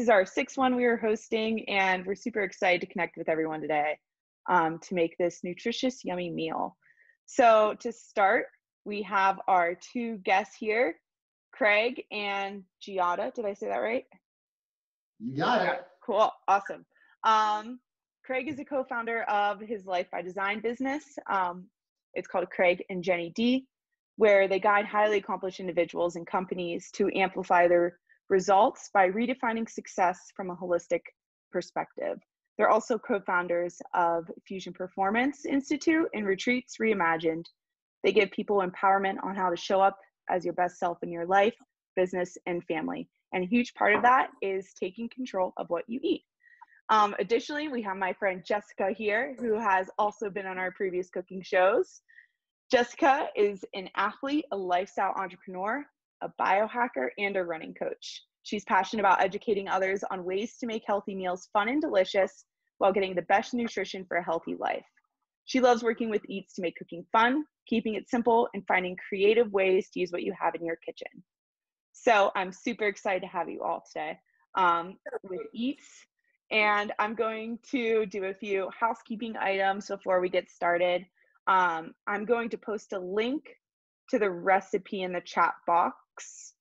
is our sixth one we are hosting, and we're super excited to connect with everyone today um, to make this nutritious, yummy meal. So to start, we have our two guests here, Craig and Giada. Did I say that right? You got it. Cool. Awesome. Um, Craig is a co-founder of his Life by Design business. Um, it's called Craig and Jenny D, where they guide highly accomplished individuals and companies to amplify their results by redefining success from a holistic perspective. They're also co-founders of Fusion Performance Institute and Retreats Reimagined. They give people empowerment on how to show up as your best self in your life, business, and family. And a huge part of that is taking control of what you eat. Um, additionally, we have my friend Jessica here, who has also been on our previous cooking shows. Jessica is an athlete, a lifestyle entrepreneur, a biohacker, and a running coach. She's passionate about educating others on ways to make healthy meals fun and delicious while getting the best nutrition for a healthy life. She loves working with Eats to make cooking fun, keeping it simple, and finding creative ways to use what you have in your kitchen. So I'm super excited to have you all today um, with Eats. And I'm going to do a few housekeeping items before we get started. Um, I'm going to post a link to the recipe in the chat box.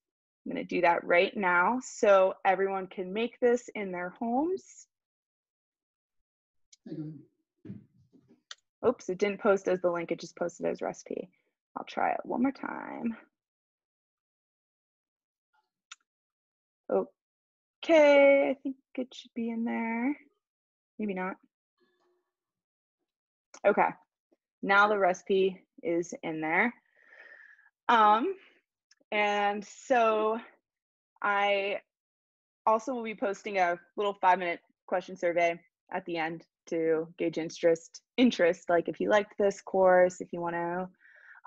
I'm going to do that right now so everyone can make this in their homes. Oops, it didn't post as the link, it just posted as recipe. I'll try it one more time. Okay, I think it should be in there. Maybe not. Okay, now the recipe is in there. Um, and so I also will be posting a little five minute question survey at the end to gauge interest interest like if you liked this course if you want to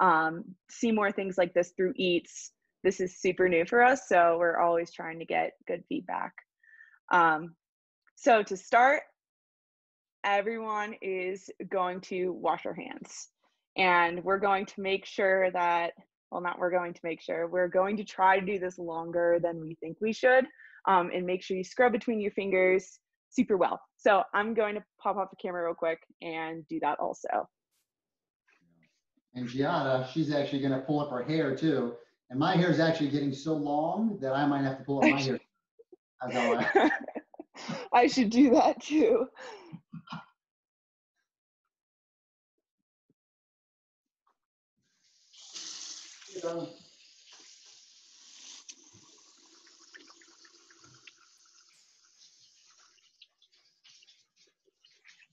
um, see more things like this through eats this is super new for us, so we're always trying to get good feedback. Um, so to start, everyone is going to wash their hands. And we're going to make sure that, well, not we're going to make sure, we're going to try to do this longer than we think we should. Um, and make sure you scrub between your fingers super well. So I'm going to pop off the camera real quick and do that also. And Giada, she's actually going to pull up her hair too. And my hair is actually getting so long that I might have to pull up my hair. I should do that too.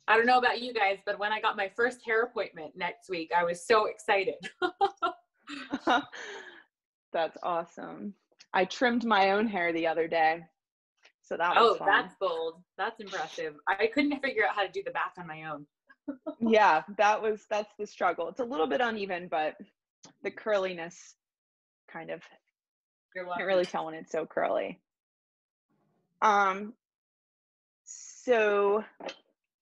I don't know about you guys, but when I got my first hair appointment next week, I was so excited. That's awesome. I trimmed my own hair the other day. So that oh, that's bold. That's impressive. I couldn't figure out how to do the back on my own. yeah, that was that's the struggle. It's a little bit uneven, but the curliness kind of You're can't really tell when it's so curly. Um so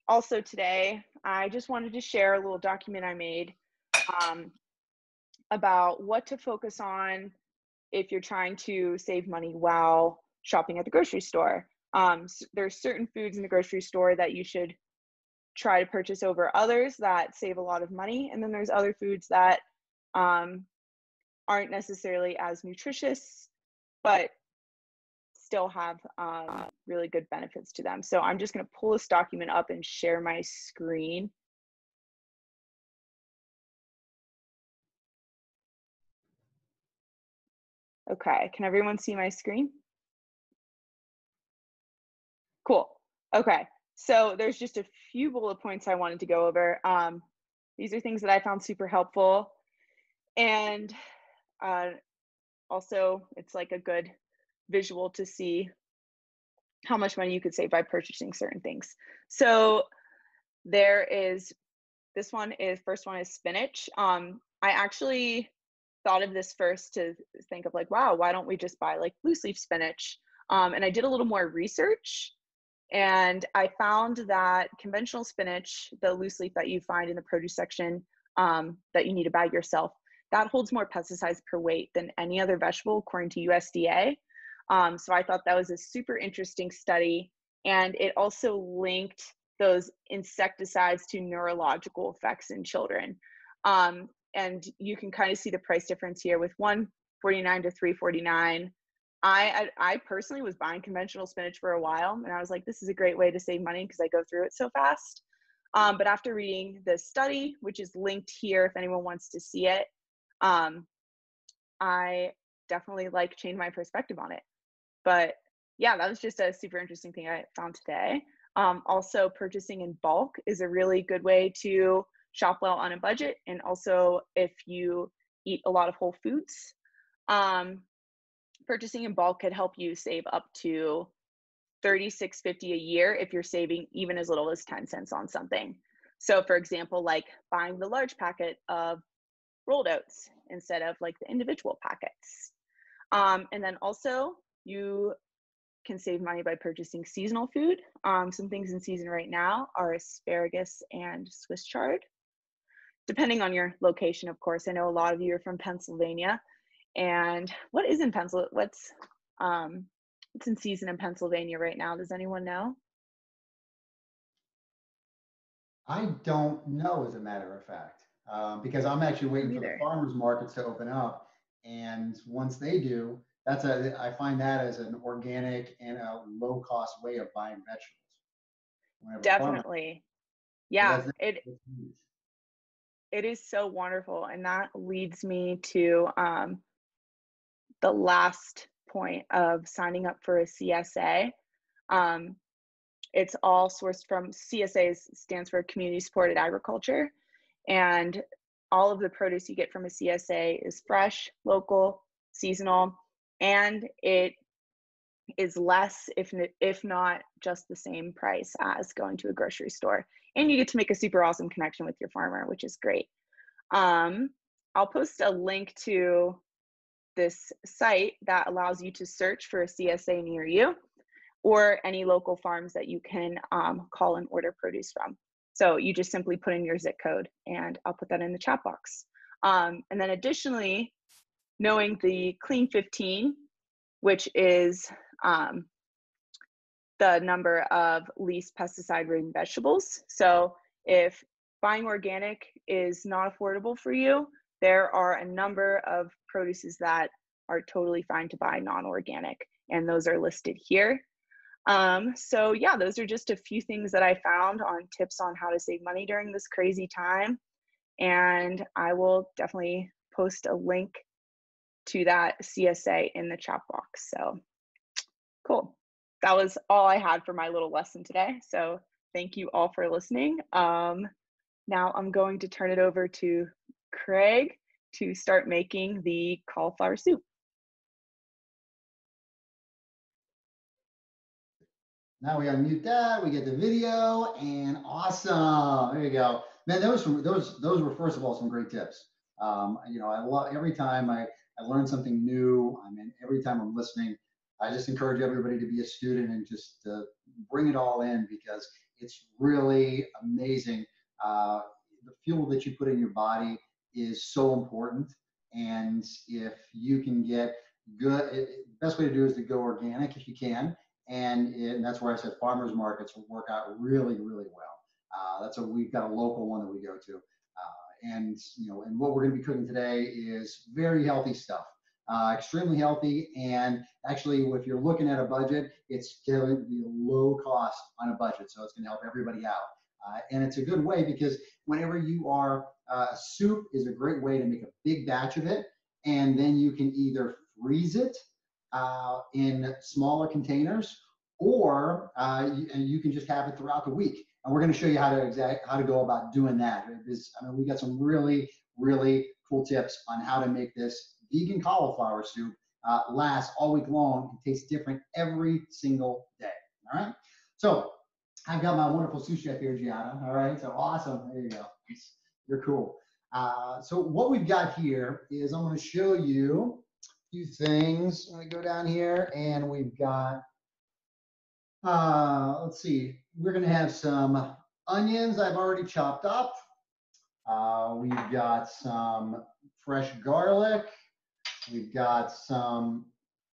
also today I just wanted to share a little document I made um, about what to focus on if you're trying to save money while shopping at the grocery store. Um, there's certain foods in the grocery store that you should try to purchase over others that save a lot of money, and then there's other foods that um, aren't necessarily as nutritious, but still have um, really good benefits to them. So I'm just going to pull this document up and share my screen. Okay, can everyone see my screen? Cool. Okay, so there's just a few bullet points I wanted to go over. Um, these are things that I found super helpful. And uh, also, it's like a good visual to see how much money you could save by purchasing certain things. So there is, this one is, first one is spinach. Um, I actually thought of this first to think of like, wow, why don't we just buy like loose leaf spinach? Um, and I did a little more research and I found that conventional spinach, the loose leaf that you find in the produce section um, that you need to bag yourself, that holds more pesticides per weight than any other vegetable according to USDA. Um, so I thought that was a super interesting study. And it also linked those insecticides to neurological effects in children. Um, and you can kind of see the price difference here with 149 to 349 I, I, I personally was buying conventional spinach for a while, and I was like, this is a great way to save money because I go through it so fast. Um, but after reading the study, which is linked here if anyone wants to see it, um, I definitely like changed my perspective on it. But yeah, that was just a super interesting thing I found today. Um, also, purchasing in bulk is a really good way to shop well on a budget, and also if you eat a lot of whole foods. Um, purchasing in bulk could help you save up to 36.50 a year if you're saving even as little as 10 cents on something. So for example, like buying the large packet of rolled oats instead of like the individual packets. Um, and then also you can save money by purchasing seasonal food. Um, some things in season right now are asparagus and Swiss chard. Depending on your location, of course. I know a lot of you are from Pennsylvania, and what is in Pennsylvania? What's um, what's in season in Pennsylvania right now? Does anyone know? I don't know, as a matter of fact, um, because I'm actually waiting for the farmers markets to open up, and once they do, that's a I find that as an organic and a low cost way of buying vegetables. Definitely, yeah. It it is so wonderful, and that leads me to um, the last point of signing up for a CSA. Um, it's all sourced from CSA stands for Community Supported Agriculture, and all of the produce you get from a CSA is fresh, local, seasonal, and it is less, if if not just the same price as going to a grocery store. And you get to make a super awesome connection with your farmer, which is great. Um, I'll post a link to this site that allows you to search for a CSA near you or any local farms that you can um, call and order produce from. So you just simply put in your zip code and I'll put that in the chat box. Um, and then additionally, knowing the Clean 15, which is um, the number of least pesticide ridden vegetables. So if buying organic is not affordable for you, there are a number of produces that are totally fine to buy non-organic and those are listed here um, so yeah those are just a few things that i found on tips on how to save money during this crazy time. And i will definitely post a link to that csa in the chat box. So cool. That was all i had for my little lesson today. So thank you all for listening. Um, now i'm going to turn it over to Craig to start making the cauliflower soup. Now we unmute that, we get the video, and awesome. There you go. Man, those those those were first of all some great tips. Um, you know, I love every time I, I learn something new. I mean, every time I'm listening, I just encourage everybody to be a student and just uh, bring it all in because it's really amazing. Uh, the fuel that you put in your body is so important. And if you can get good, it, best way to do is to go organic if you can. And, and that's where I said farmers markets work out really, really well. Uh, that's a we've got a local one that we go to. Uh, and you know, and what we're going to be cooking today is very healthy stuff. Uh, extremely healthy. And actually, if you're looking at a budget, it's going to be low cost on a budget. So it's going to help everybody out. Uh, and it's a good way because whenever you are, uh, soup is a great way to make a big batch of it. And then you can either freeze it uh, in smaller containers or uh, you, you can just have it throughout the week. And we're going to show you how to exact how to go about doing that. Is, I mean, we got some really, really cool tips on how to make this vegan cauliflower soup uh, last all week long and taste different every single day. All right. So I've got my wonderful sous chef here, Gianna. All right, so awesome. There you go. You're cool. Uh, so what we've got here is I'm going to show you few things. To go down here and we've got, uh, let's see, we're to have some onions I've already chopped up. Uh, we've got some fresh garlic. We've got some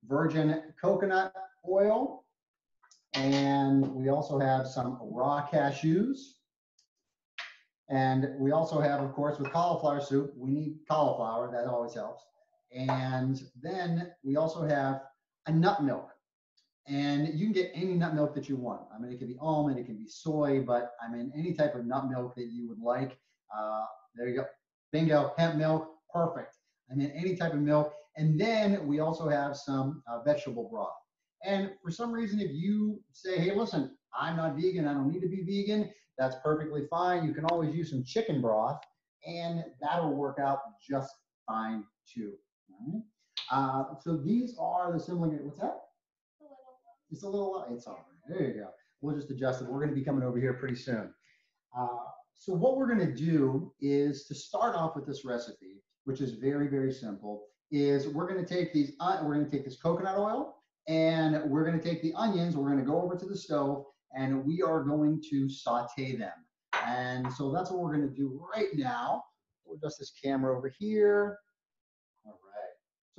virgin coconut oil. And we also have some raw cashews. And we also have, of course, with cauliflower soup, we need cauliflower, that always helps. And then we also have a nut milk. And you can get any nut milk that you want. I mean, it can be almond, it can be soy, but I mean, any type of nut milk that you would like. Uh, there you go. Bingo, hemp milk, perfect. I mean, any type of milk. And then we also have some uh, vegetable broth. And for some reason, if you say, hey, listen, I'm not vegan, I don't need to be vegan, that's perfectly fine. You can always use some chicken broth, and that'll work out just fine too. Right? Uh, so these are the ingredients. What's that? It's a little, it's all right. There you go. We'll just adjust it. We're going to be coming over here pretty soon. Uh, so what we're going to do is to start off with this recipe, which is very, very simple, is we're going to take these, uh, we're going to take this coconut oil and we're going to take the onions. We're going to go over to the stove and we are going to saute them. And so that's what we're going to do right now. We'll adjust this camera over here.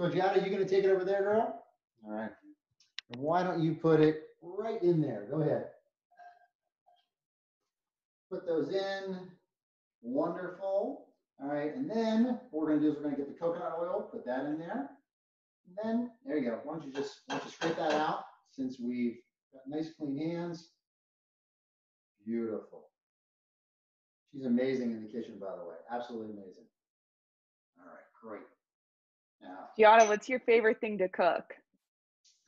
So Giada, you going to take it over there, girl? All right. And why don't you put it right in there? Go ahead. Put those in. Wonderful. All right, and then what we're gonna do is we're gonna get the coconut oil, put that in there. And then, there you go. Why don't you just, why don't you scrape that out since we've got nice clean hands. Beautiful. She's amazing in the kitchen, by the way. Absolutely amazing. All right, great. Now, Giada, what's your favorite thing to cook?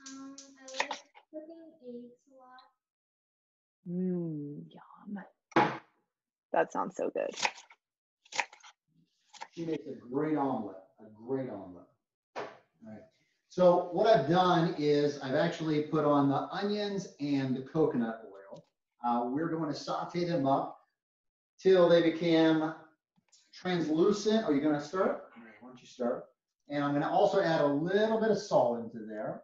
Um, I like cooking eggs a lot. Mmm, yum. That sounds so good. she makes a great omelet, a great omelet. All right. So what I've done is I've actually put on the onions and the coconut oil. Uh, we're going to saute them up till they become translucent. Are you going to start? All right, why don't you start? And I'm going to also add a little bit of salt into there.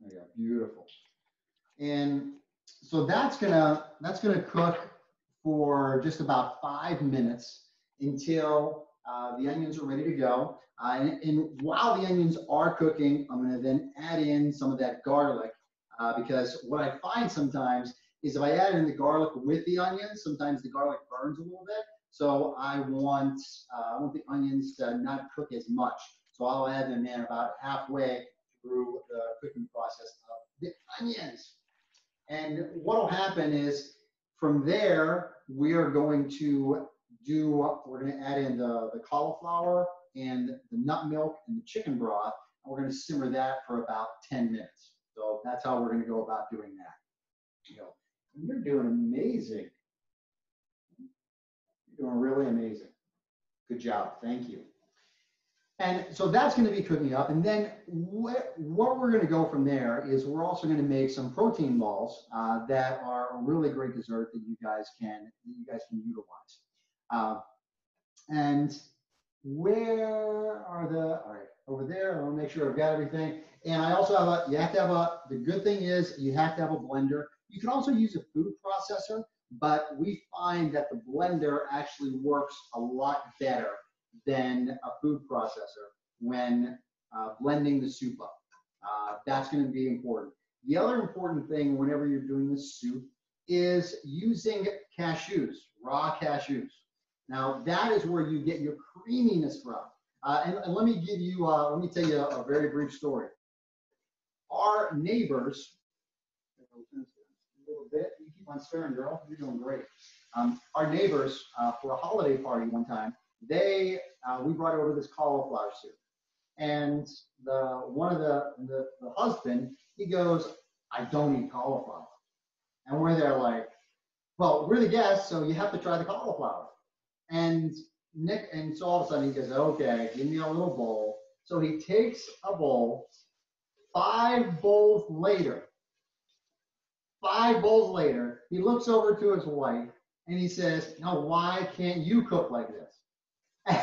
There you go, beautiful. And so that's gonna that's gonna cook for just about five minutes until uh, the onions are ready to go. Uh, and, and, while the onions are cooking, I'm gonna then add in some of that garlic uh, because what I find sometimes is if I add in the garlic with the onions, sometimes the garlic burns a little bit. So I want uh, I want the onions to not cook as much. So I'll add them in about halfway through the cooking process of the onions. And what will happen is from there, we are going to do, we're going to add in the, the cauliflower and the nut milk and the chicken broth. And we're going to simmer that for about 10 minutes. So that's how we're going to go about doing that. You know, you're doing amazing. You're doing really amazing. Good job. Thank you. And so that's going to be cooking up. And then what, what we're going to go from there is we're also going to make some protein balls uh, that are a really great dessert that you guys can you guys can utilize. Uh, and where are the all right over there? I want to make sure I've got everything. And I also have a you have to have a the good thing is you have to have a blender. You can also use a food processor, but we find that the blender actually works a lot better than a food processor when uh, blending the soup up. Uh, that's going to be important. The other important thing whenever you're doing the soup is using cashews, raw cashews. Now that is where you get your creaminess from. Uh, and, and, let me give you, uh, let me tell you a, a, very brief story. Our neighbors, a little bit, you keep on staring, girl, you're doing great. Um, our neighbors, uh, for a holiday party one time, they uh, we brought over this cauliflower soup, and the one of the, the the husband he goes, I don't eat cauliflower, and we're there like, well, we're the guests, so you have to try the cauliflower, and Nick, and so all of a sudden he goes, okay, give me a little bowl. So he takes a bowl. Five bowls later, five bowls later, he looks over to his wife and he says, now why can't you cook like this?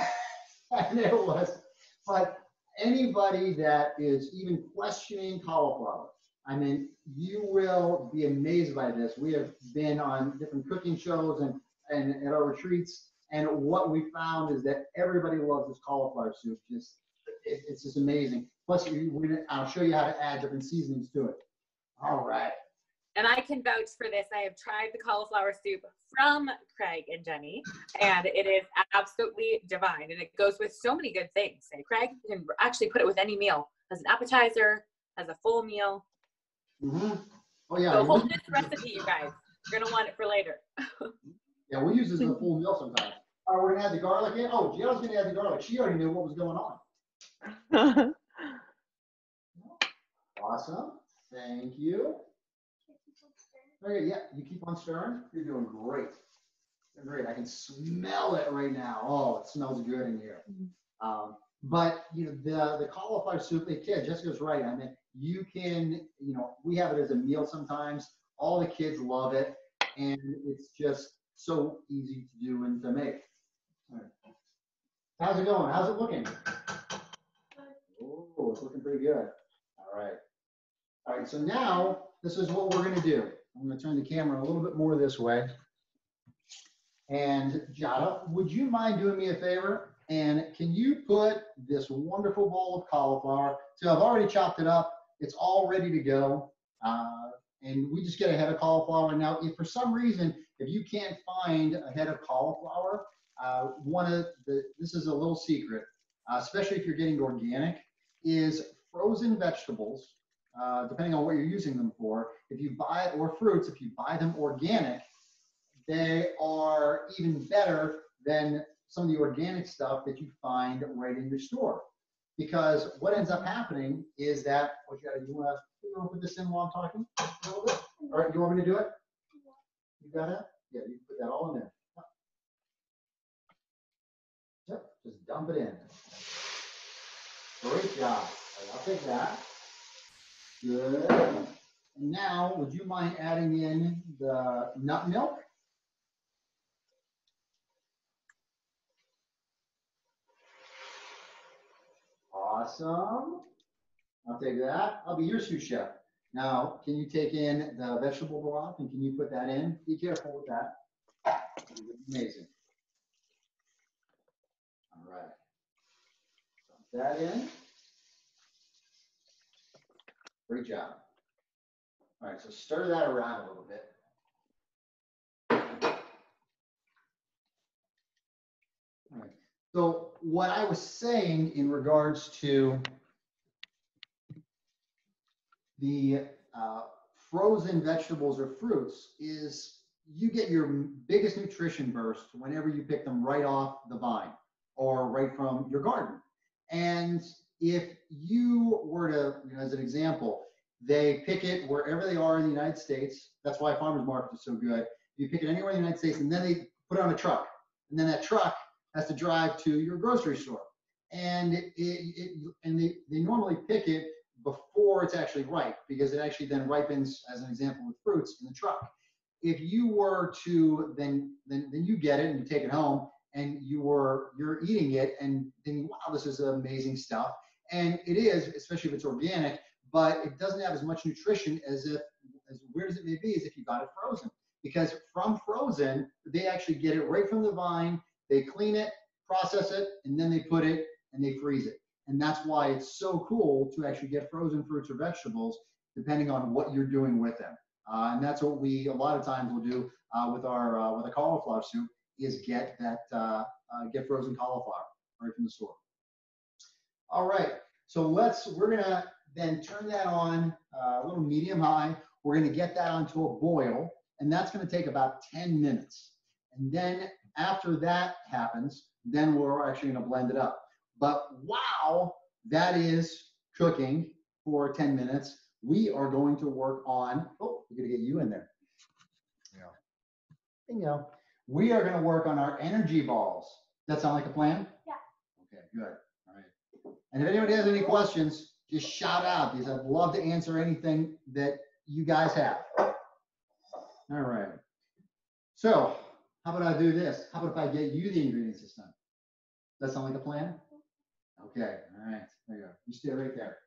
and it was, but anybody that is even questioning cauliflower, I mean, you will be amazed by this. We have been on different cooking shows and, and at our retreats, And what we found is that everybody loves this cauliflower soup. Just it, it's just amazing. Plus, we, we're I'll show you how to add different seasonings to it. All right. And I can vouch for this. I have tried the cauliflower soup from Craig and Jenny, and it is absolutely divine. And it goes with so many good things. Hey, Craig, you can actually put it with any meal as an appetizer, as a full meal. hmm Oh yeah. So hold this it as a- recipe, you guys. You're gonna want it for later. Yeah, we use this as a full meal sometimes. All right, we're gonna add the garlic in. Oh, Jill gonna add the garlic. She already knew what was going on. Awesome. Thank you. Okay, yeah, you keep on stirring. You're doing great. You're great. I can smell it right now. Oh, it smells good in here. Um, but you know, the the cauliflower soup, the kid, Jessica's right. I mean, you can, you know, we have it as a meal sometimes. All the kids love it, and it's just so easy to do and to make. Right. How's it going? How's it looking? Oh, it's looking pretty good. All right. All right, so now this is what we're gonna do. I'm gonna turn the camera a little bit more this way. And Giada, would you mind doing me a favor? And can you put this wonderful bowl of cauliflower, so I've already chopped it up, it's all ready to go. Uh, and we just get a head of cauliflower. Now, if for some reason, if you can't find a head of cauliflower, uh, one of the, this is a little secret, uh, especially if you're getting organic, is frozen vegetables, uh, depending on what you're using them for. If you buy, or fruits, if you buy them organic, they are even better than some of the organic stuff that you find right in your store. Because what ends up happening is that, what you, wanna, you wanna put this in while I'm talking a little bit? All right, you want me to do it? You got it? Yeah, you put that all in there. Yep, just dump it in. Great job. I'll take that. Good. And now, would you mind adding in the nut milk? Awesome. I'll take that. I'll be your sous chef. Now, can you take in the vegetable broth and can you put that in? Be careful with that. Amazing. All right. Dump that in. Great job. All right, so stir that around a little bit. All right. So what I was saying in regards to the uh, frozen vegetables or fruits is you get your biggest nutrition burst whenever you pick them right off the vine or right from your garden. And if you were to, you know, as an example, they pick it wherever they are in the United States. That's why farmers market is so good. You pick it anywhere in the United States, and then they put it on a truck, and then that truck has to drive to your grocery store, and it, it, it and they, they normally pick it before it's actually ripe because it actually then ripens, as an example, with fruits in the truck. If you were to then then then you get it and you take it home and you were you're eating it and thinking, wow, this is amazing stuff, and it is, especially if it's organic but it doesn't have as much nutrition as if, as weird as it may be, as if you got it frozen. Because from frozen, they actually get it right from the vine, they clean it, process it, and then they put it and they freeze it. And that's why it's so cool to actually get frozen fruits or vegetables, depending on what you're doing with them. Uh, and that's what we a lot of times will do uh, with our uh, with a cauliflower soup is get that uh, uh, get frozen cauliflower right from the store. All right, so let's we're gonna then turn that on uh, a little medium high. We're gonna get that onto a boil, and that's gonna take about 10 minutes. And then after that happens, then we're actually gonna blend it up. But wow, that is cooking for 10 minutes. We are going to work on, oh, we're gonna get you in there. Yeah. Bingo. We are gonna work on our energy balls. That sound like a plan? Yeah. Okay, good. And if anybody has any questions, just shout out because I'd love to answer anything that you guys have. All right. So how about I do this? How about if I get you the ingredients this time? Does that sound like a plan? Okay, all right, there you go. You stay right there.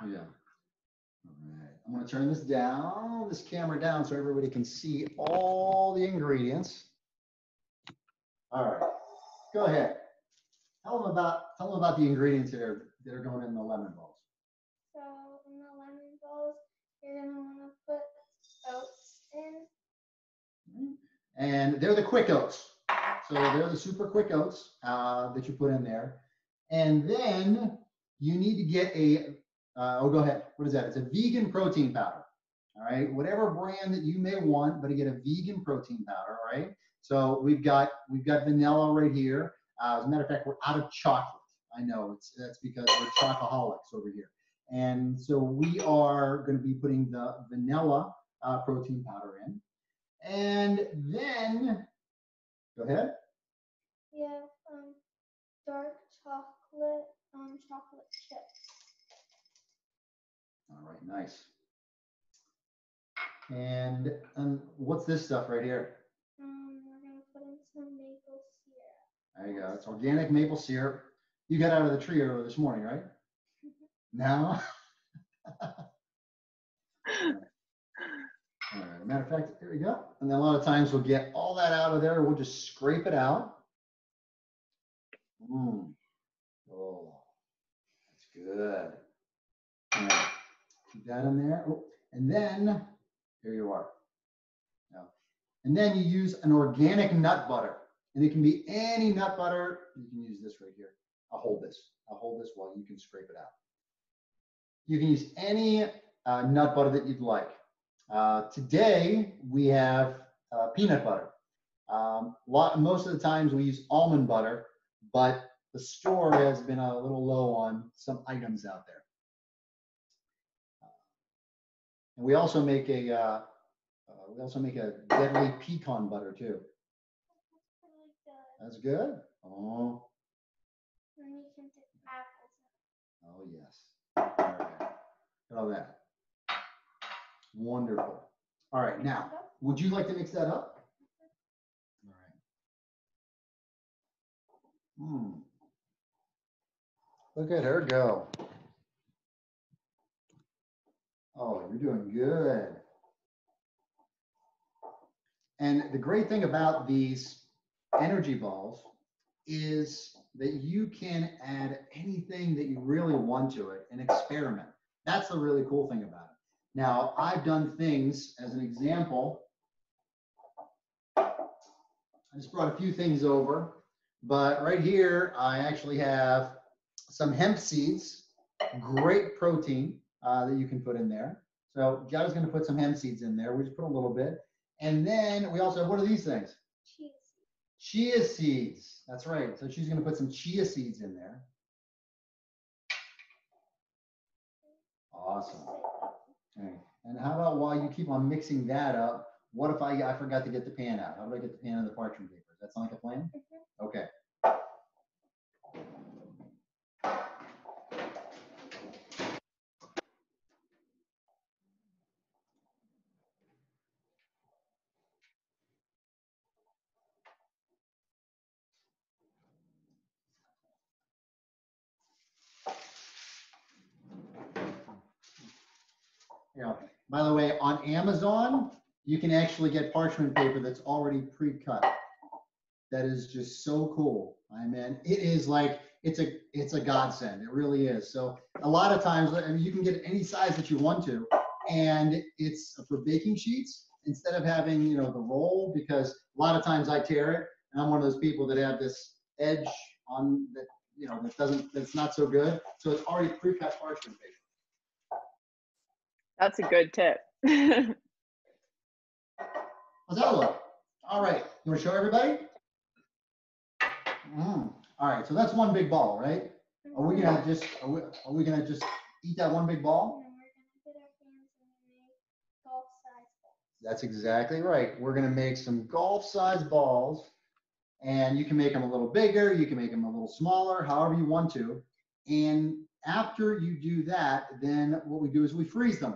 There you go. All right, I'm gonna turn this down, this camera down so everybody can see all the ingredients. All right, go ahead. Tell them about, tell them about the ingredients that are, that are going in the lemon balls. So in the lemon balls, you're gonna wanna put oats in. And they're the quick oats. So they're the super quick oats uh, that you put in there. And then you need to get a, uh, oh, go ahead. What is that? It's a vegan protein powder. All right. Whatever brand that you may want, but to get a vegan protein powder. All right. So we've got, we've got vanilla right here. Uh, as a matter of fact, we're out of chocolate. I know it's, that's because we're chocoholics over here. And so we are going to be putting the vanilla uh, protein powder in. And then, go ahead. Yeah, um, dark chocolate, um, chocolate chips. All right, nice. And um, what's this stuff right here? There you go. It's organic maple syrup. You got out of the tree earlier this morning, right? No? All right, matter of fact, there we go. And then a lot of times we'll get all that out of there. We'll just scrape it out. Mm. Oh, that's good. Right, keep that in there. Oh, and then, here you are. Now, and then you use an organic nut butter. And it can be any nut butter. You can use this right here. I'll hold this. I'll hold this while you can scrape it out. You can use any uh, nut butter that you'd like. Uh, today we have uh, peanut butter. Um, lot, most of the times we use almond butter, but the store has been a little low on some items out there. And we also make a uh, uh, we also make a deadly pecan butter too. That's good. Oh, And you can dip apples in. oh yes. Look at all that. Wonderful. All right, now, would you like to mix that up? All right. Hmm. Look at her go. Oh, you're doing good. And the great thing about these energy balls is that you can add anything that you really want to it and experiment. That's the really cool thing about it. Now, I've done things, as an example, I just brought a few things over, but right here, I actually have some hemp seeds, great protein uh, that you can put in there. So Giada's gonna put some hemp seeds in there. We just put a little bit. And then we also have, what are these things? Chia seeds. That's right. So she's gonna put some chia seeds in there. Awesome. Okay. And how about while you keep on mixing that up, what if I, I forgot to get the pan out? How do I get the pan and the parchment paper? That sound like a plan? Mm-hmm. Okay. Yeah. By the way, on Amazon, you can actually get parchment paper that's already pre-cut. That is just so cool. I mean, it is like it's a it's a godsend. It really is. So a lot of times, I mean, you can get any size that you want to, and it's for baking sheets instead of having you know the roll because a lot of times I tear it, and I'm one of those people that have this edge on that you know that doesn't that's not so good. So it's already pre-cut parchment paper. That's a good tip. How's that look? All right, you want to show everybody? Mm. All right, so that's one big ball, right? Are we gonna just, are we, are we gonna just eat that one big ball? And then we're gonna get our hands and make golf size balls. That's exactly right. We're gonna make some golf-sized balls, and you can make them a little bigger, you can make them a little smaller, however you want to. And after you do that, then what we do is we freeze them.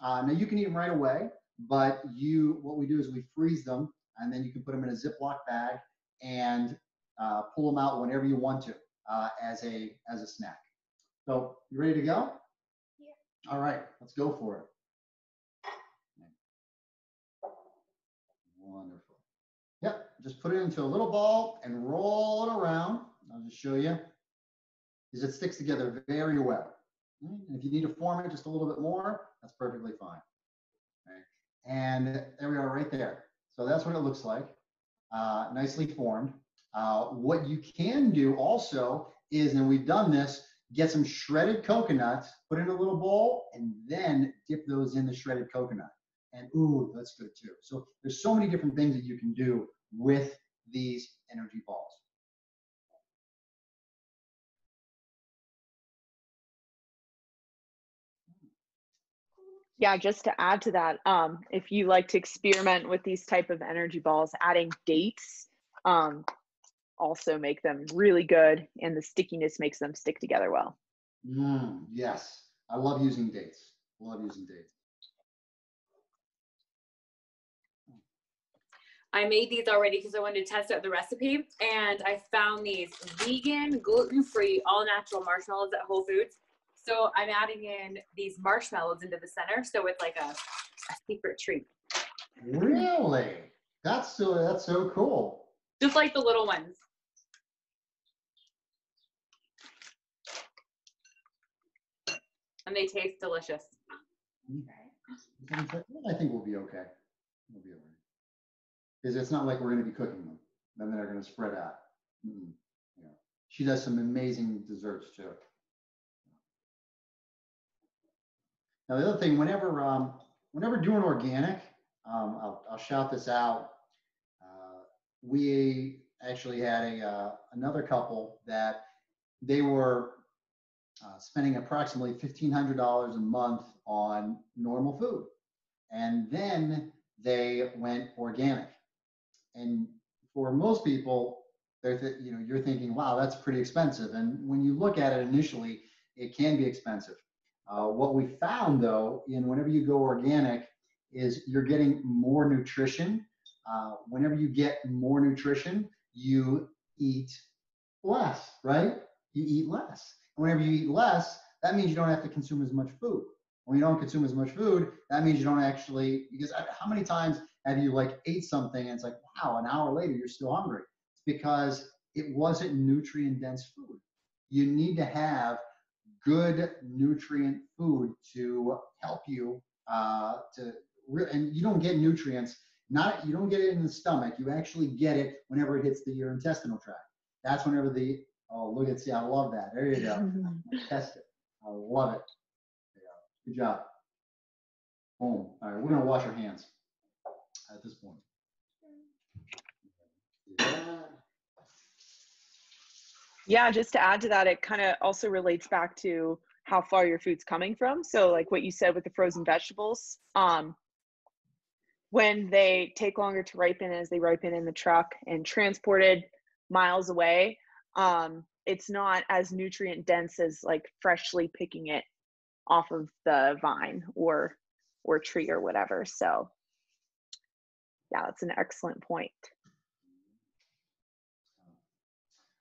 Uh, now you can eat them right away, but you, what we do is we freeze them, and then you can put them in a Ziploc bag and uh, pull them out whenever you want to uh, as a as a snack. So you ready to go? Yeah. All right, let's go for it. Wonderful. Yep. just put it into a little ball and roll it around. I'll just show you. Because it sticks together very well. And if you need to form it just a little bit more, that's perfectly fine. And there we are right there. So that's what it looks like, uh, nicely formed. Uh, what you can do also is, and we've done this, get some shredded coconuts, put in a little bowl, and then dip those in the shredded coconut. And ooh, that's good too. So there's so many different things that you can do with these energy balls. Yeah, just to add to that, um, if you like to experiment with these type of energy balls, adding dates um, also make them really good, and the stickiness makes them stick together well. Mm, yes, I love using dates. Love using dates. I made these already because I wanted to test out the recipe, and I found these vegan, gluten-free, all-natural marshmallows at Whole Foods. So I'm adding in these marshmallows into the center, so it's like a, a secret treat, Really? That's so that's so cool. just like the little ones. And they taste delicious. I think we'll be okay. We'll be all right. Because it's not like we're going to be cooking them. Then they're going to spread out. Mm-mm. Yeah. She does some amazing desserts too. Now the other thing, whenever um, whenever doing organic, um, I'll, I'll shout this out. Uh, we actually had a uh, another couple that they were uh, spending approximately $1,500 a month on normal food. And then they went organic. And for most people, they're th- you know, you're thinking, wow, that's pretty expensive. And when you look at it initially, it can be expensive. Uh, what we found though, in whenever you go organic, is you're getting more nutrition. Uh, whenever you get more nutrition, you eat less, right? You eat less. And whenever you eat less, that means you don't have to consume as much food. When you don't consume as much food, that means you don't actually, because how many times have you like ate something and it's like, wow, an hour later you're still hungry? It's because it wasn't nutrient dense food. You need to have good nutrient food to help you uh, to, re- and you don't get nutrients, not, you don't get it in the stomach, you actually get it whenever it hits the your intestinal tract. That's whenever the, oh, look at, see, I love that. There you go. Test it. I love it. There go. Good job. Boom. All right, we're gonna wash our hands at this point. Yeah, just to add to that, it kind of also relates back to how far your food's coming from. So, like what you said with the frozen vegetables, um, when they take longer to ripen as they ripen in the truck and transported miles away, um, it's not as nutrient dense as like freshly picking it off of the vine or or tree or whatever. So, yeah, that's an excellent point.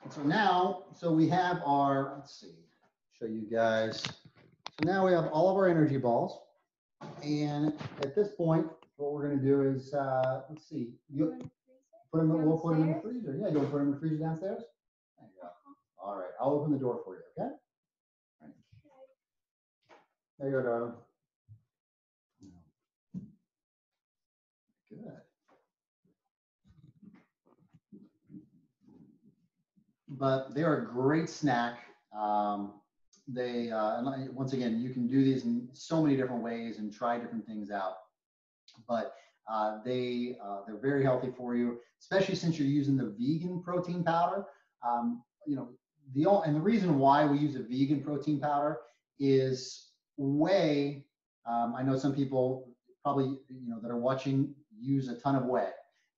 And so now, so we have our, let's see, show you guys. So now we have all of our energy balls. And at this point, what we're gonna do is, uh, let's see, you put them, we'll put them in the freezer. Yeah, you want to put them in the freezer downstairs? There you go. All right, I'll open the door for you, okay? There you go, darling. Good. But they are a great snack. Um, they, uh, once again, you can do these in so many different ways and try different things out. But uh, they, uh, they're very healthy for you, especially since you're using the vegan protein powder. Um, you know, the and the reason why we use a vegan protein powder is whey. Um, I know some people probably, you know, that are watching use a ton of whey.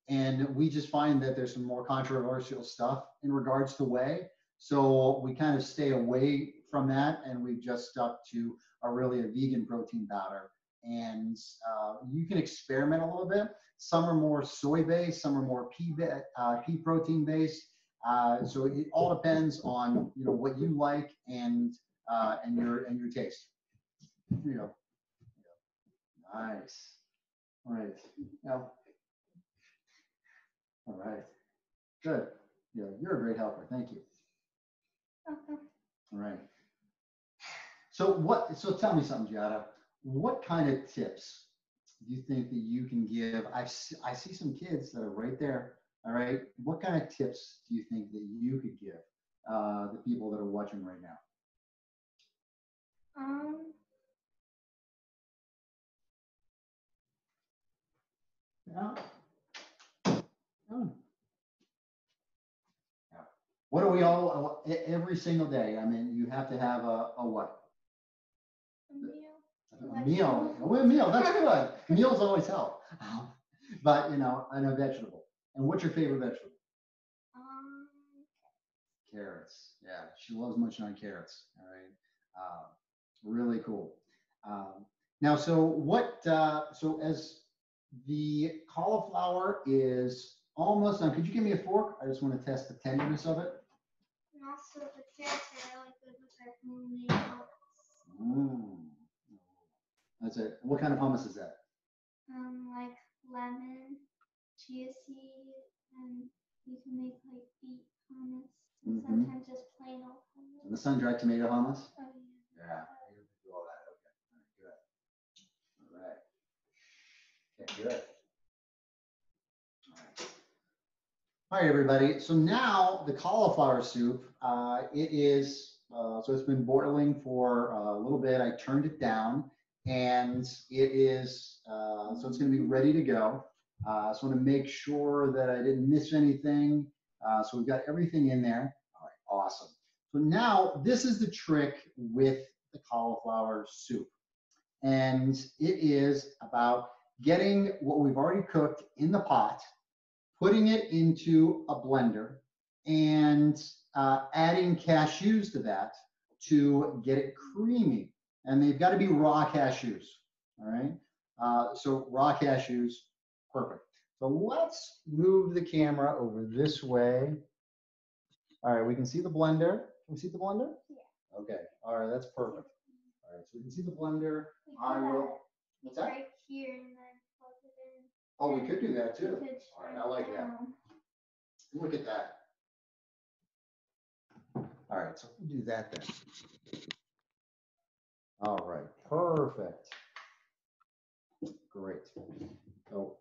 And we just find that there's some more controversial stuff in regards to whey. So we kind of stay away from that and we've just stuck to a really a vegan protein powder. And uh, you can experiment a little bit. Some are more soy based, some are more pea, uh, pea protein based. Uh, so it all depends on you know what you like and uh, and your and your taste. You go. Nice. All right. Now, All right. Good. Yeah, you're a great helper. Thank you. Okay. All right. So what, so tell me something, Giada. What kind of tips do you think that you can give? I see, I see some kids that are right there. All right. What kind of tips do you think that you could give uh, the people that are watching right now? Um, Yeah. Yeah. What do we all, every single day? I mean, you have to have a, a what? a meal. A meal. A meal. That's good. Meals always help. But, you know, and a vegetable. And what's your favorite vegetable? Um, Carrots. Yeah, she loves munching on carrots. All right. Uh, really cool. Um, now, so what? Uh, so as the cauliflower is almost done, could you give me a fork? I just want to test the tenderness of it. and also the carrots are really good with our homemade hummus. Mm. That's it. What kind of hummus is that? Um, like lemon, chia seed, and you can make like beet hummus. and Mhm. Sometimes just plain old hummus. The sun-dried tomato hummus. Oh, yeah. Yeah. I can do all that. Okay. All right. Good. All right. Okay. Good. All right. All right, everybody. So now the cauliflower soup. Uh, it is. Uh, so it's been boiling for uh, a little bit. I turned it down, and it is. Uh, so it's going to be ready to go. Uh, so I want to make sure that I didn't miss anything. Uh, so we've got everything in there. All right. Awesome. So now this is the trick with the cauliflower soup. And it is about getting what we've already cooked in the pot, putting it into a blender, and uh, adding cashews to that to get it creamy. And they've got to be raw cashews. All right. Uh, so raw cashews, perfect. So let's move the camera over this way. All right, we can see the blender. Can we see the blender? Yeah. Okay, all right, that's perfect. All right, so we can see the blender. I will- What's that? Right here and then plug it in. Oh, we could do that too. All right, I like that. Look at that. All right, so we'll do that then. All right, perfect. Great. So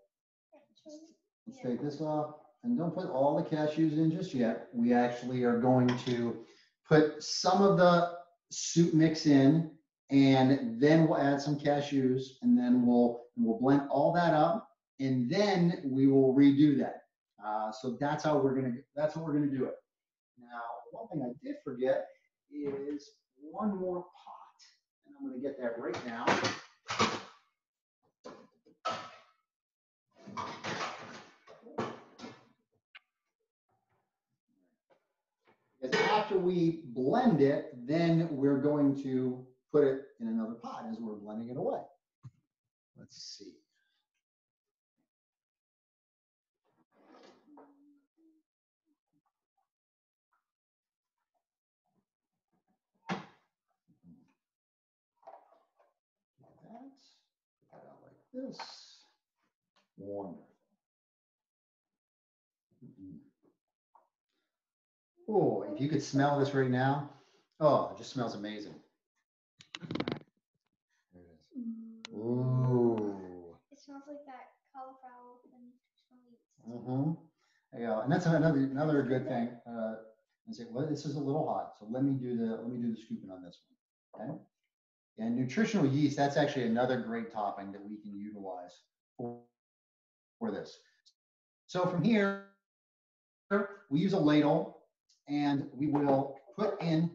let's take this off and don't put all the cashews in just yet. We actually are going to put some of the soup mix in and then we'll add some cashews and then we'll, we'll blend all that up and then we will redo that. Uh, so that's how we're gonna, that's what we're gonna do it. Now, one thing I did forget is one more pot and I'm gonna get that right now. Because after we blend it, then we're going to put it in another pot as we're blending it away. Let's see. Like that. Put that out like this. Wonderful. Oh, if you could smell this right now, oh, it just smells amazing. There it is. Ooh. It smells like that cauliflower with the nutritional yeast. Mm-hmm. There you go. And that's another another good thing. Uh, I say, well, this is a little hot, so let me do the let me do the scooping on this one. Okay. And nutritional yeast, that's actually another great topping that we can utilize for, for this. So from here, we use a ladle and we will put in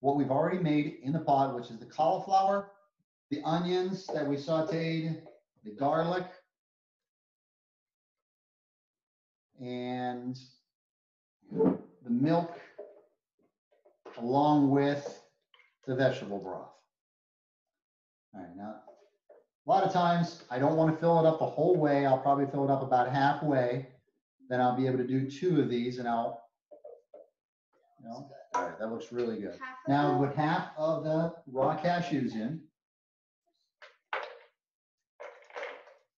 what we've already made in the pot, which is the cauliflower, the onions that we sauteed, the garlic, and the milk along with the vegetable broth. All right, now, a lot of times I don't want to fill it up the whole way. I'll probably fill it up about halfway. Then I'll be able to do two of these and I'll, you know, all right, that looks really good. Now, with half of the raw cashews in.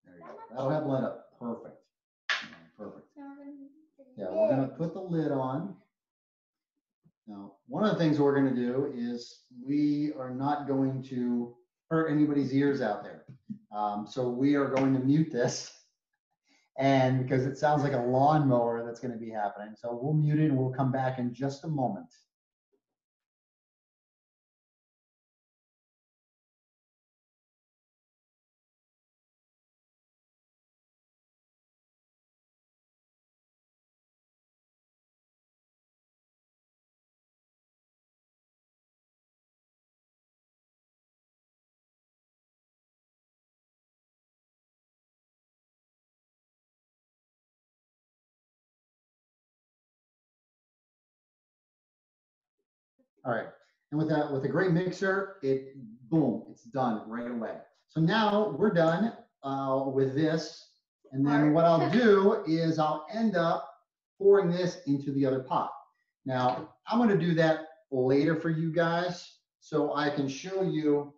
There you go. That'll have blend up. Perfect. Perfect. Now we're gonna Yeah, we're gonna put the lid on. Now, one of the things we're gonna do is we are not going to hurt anybody's ears out there. Um, so we are going to mute this. And because it sounds like a lawnmower that's gonna be happening. So we'll mute it and we'll come back in just a moment. All right, and with that, with a great mixer, it, boom, it's done right away. So now we're done uh, with this. And then what I'll do is I'll end up pouring this into the other pot. Now, I'm gonna do that later for you guys, so I can show you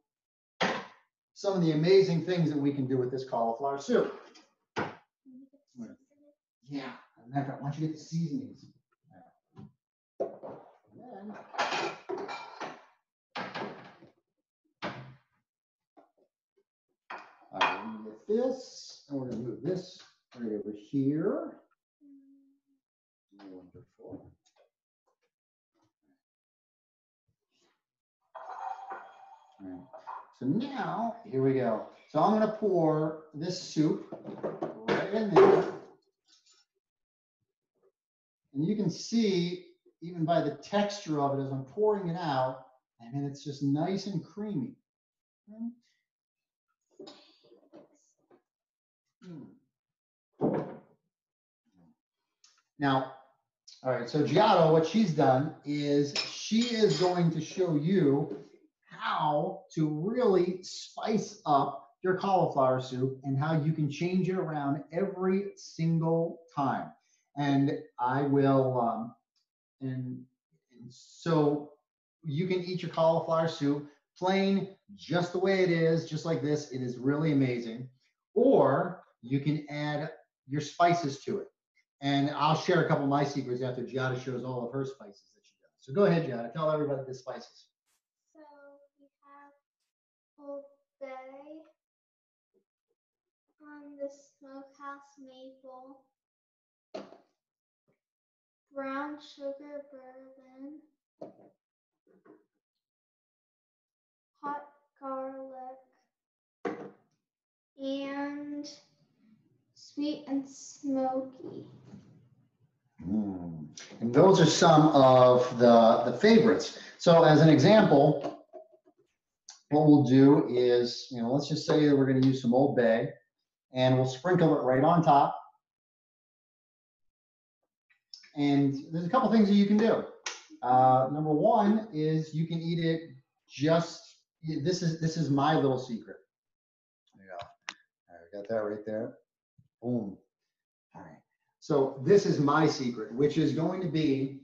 some of the amazing things that we can do with this cauliflower soup. Yeah, a matter of fact, why don't you get the seasonings? Then- All right, we're gonna get this, and we're gonna move this right over here. Wonderful. All right, So now, here we go. So I'm gonna pour this soup right in there. And you can see, even by the texture of it, as I'm pouring it out, I mean, it's just nice and creamy. Mm. Mm. Now, all right, so Giada, what she's done is she is going to show you how to really spice up your cauliflower soup and how you can change it around every single time. And I will, um, and, and so you can eat your cauliflower soup plain, just the way it is, just like this. It is really amazing. Or you can add your spices to it. And I'll share a couple of my secrets after Giada shows all of her spices that she does. So go ahead, Giada, tell everybody the spices. So we have Old Bay on the Smokehouse Maple, brown sugar bourbon, hot garlic, and sweet and smoky. Mm. And those are some of the, the favorites. So as an example, what we'll do is, you know, let's just say we're going to use some Old Bay and we'll sprinkle it right on top. And there's a couple things that you can do. Uh, number one is you can eat it just, this is, this is my little secret. There you go. Got that right there. Boom. All right. So this is my secret, which is going to be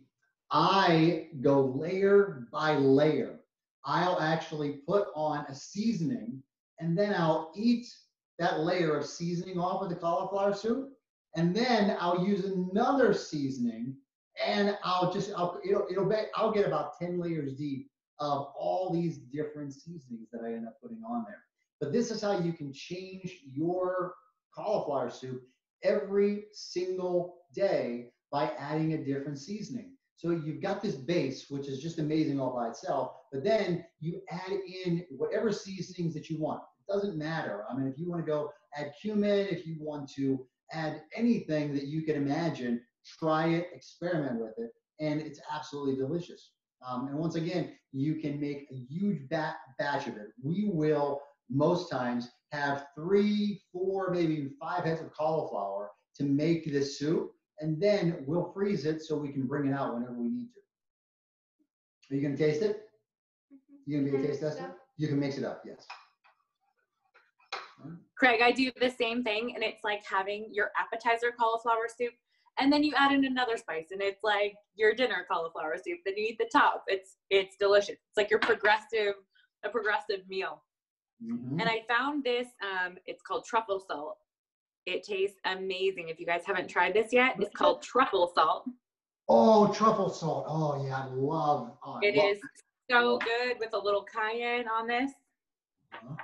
I go layer by layer. I'll actually put on a seasoning and then I'll eat that layer of seasoning off of the cauliflower soup. And then I'll use another seasoning and I'll just, I'll, it'll, it'll be, I'll get about 10 layers deep of all these different seasonings that I end up putting on there. But this is how you can change your cauliflower soup every single day by adding a different seasoning. So you've got this base, which is just amazing all by itself, but then you add in whatever seasonings that you want. It doesn't matter. I mean, if you want to go add cumin, if you want to add anything that you can imagine, try it, experiment with it, and it's absolutely delicious. Um, and once again, you can make a huge bat- batch of it. We will most times have three, four, maybe even five heads of cauliflower to make this soup, and then we'll freeze it so we can bring it out whenever we need to. Are you gonna taste it? You gonna be a taste tester? You can mix it up, yes. Craig, I do the same thing, and it's like having your appetizer cauliflower soup, and then you add in another spice, and it's like your dinner cauliflower soup. Then you eat the top. It's it's delicious. It's like your progressive a progressive meal. Mhm. And I found this. Um, it's called truffle salt, It tastes amazing. If you guys haven't tried this yet, it's called truffle salt. Oh, truffle salt. Oh yeah, I love. Oh, I It love- is so good with a little cayenne on this. Uh-huh.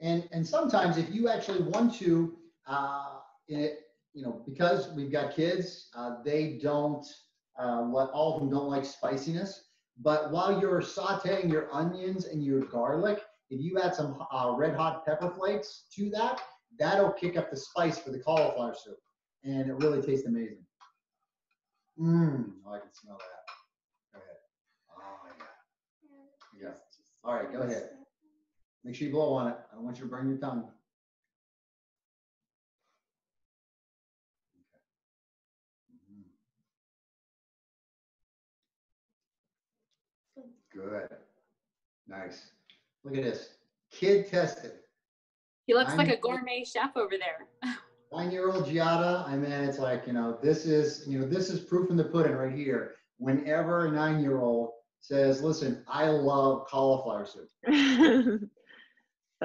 And and sometimes if you actually want to, uh, it you know because we've got kids, uh, they don't. Uh, what all of them don't like spiciness. But while you're sautéing your onions and your garlic, if you add some uh, red hot pepper flakes to that, that'll kick up the spice for the cauliflower soup, and it really tastes amazing. Mmm, oh, I can smell that. Go ahead. Oh yeah. Yeah. All right, go ahead. Make sure you blow on it. I don't want you to burn your tongue. Okay. Mhm. Good. Nice. Look at this. Kid tested. He looks like a gourmet chef over there. Nine-year-old Giada. I mean, it's like, you know, this is, you know, this is proof in the pudding right here. Whenever a nine-year-old says, listen, I love cauliflower soup.